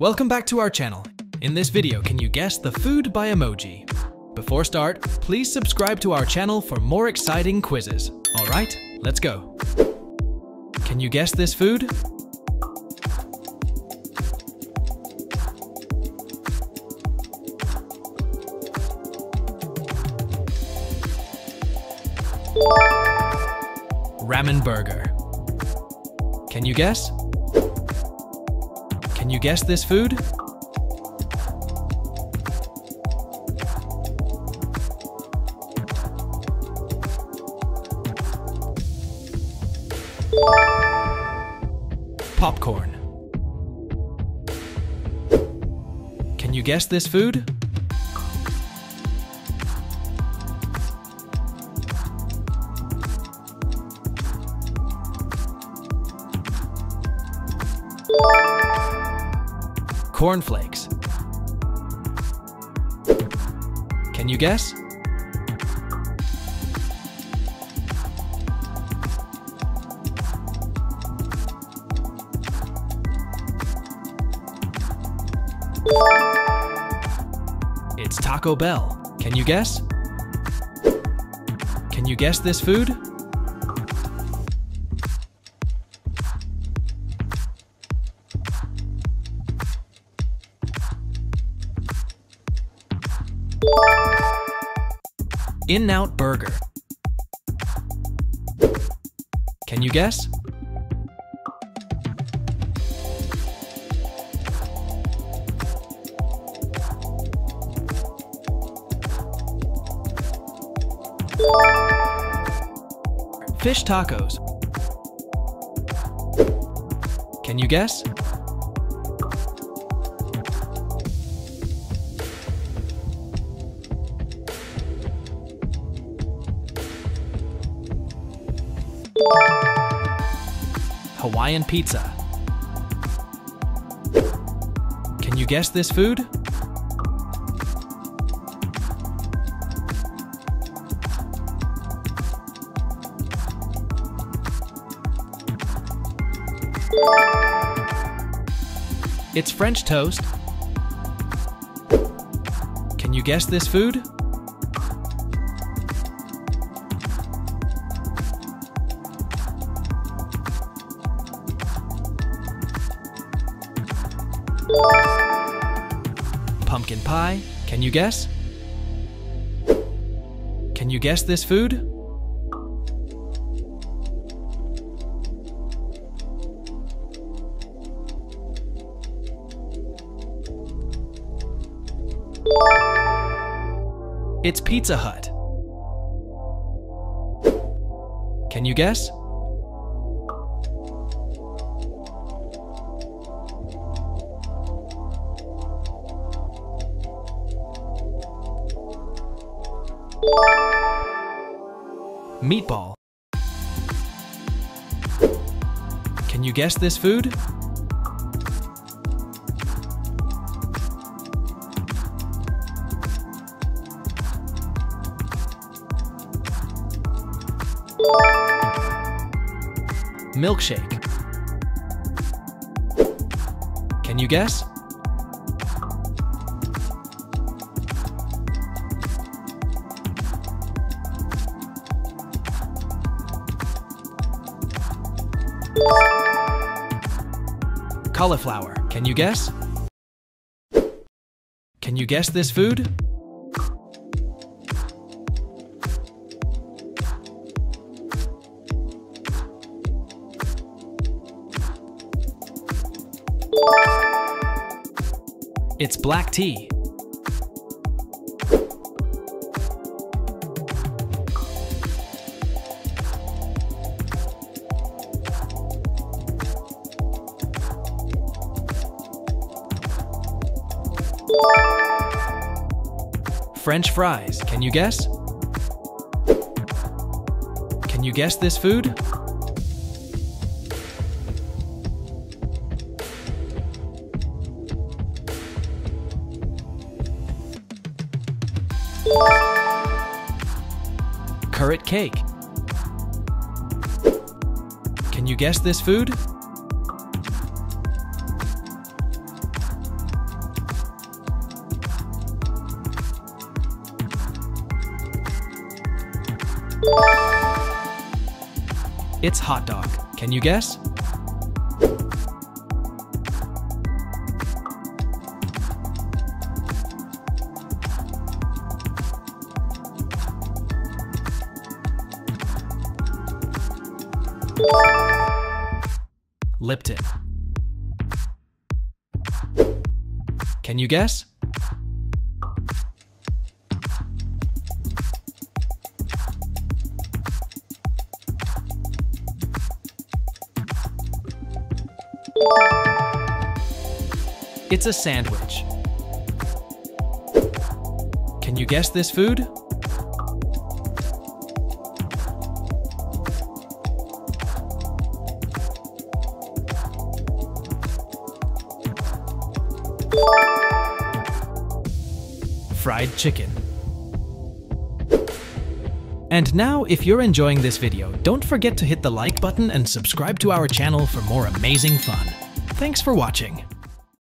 Welcome back to our channel. In this video, can you guess the food by emoji? Before start, please subscribe to our channel for more exciting quizzes. Alright, let's go. Can you guess this food? Ramen burger. Can you guess? Can you guess this food? Popcorn. Can you guess this food? Cornflakes. Can you guess? It's Taco Bell. Can you guess? Can you guess this food? In-N-Out Burger. Can you guess? Fish tacos. Can you guess? Hawaiian pizza. Can you guess this food? It's French toast. Can you guess this food? Pumpkin pie. Can you guess? Can you guess this food? It's Pizza Hut. Can you guess? Meatball. Can you guess this food? Milkshake. Can you guess? Cauliflower. Can you guess? Can you guess this food? It's black tea. French fries. Can you guess? Can you guess this food? Carrot cake. Can you guess this food? It's hot dog. Can you guess? Lipton. Can you guess? It's a sandwich. Can you guess this food? Fried chicken. And now, if you're enjoying this video, don't forget to hit the like button and subscribe to our channel for more amazing fun. Thanks for watching.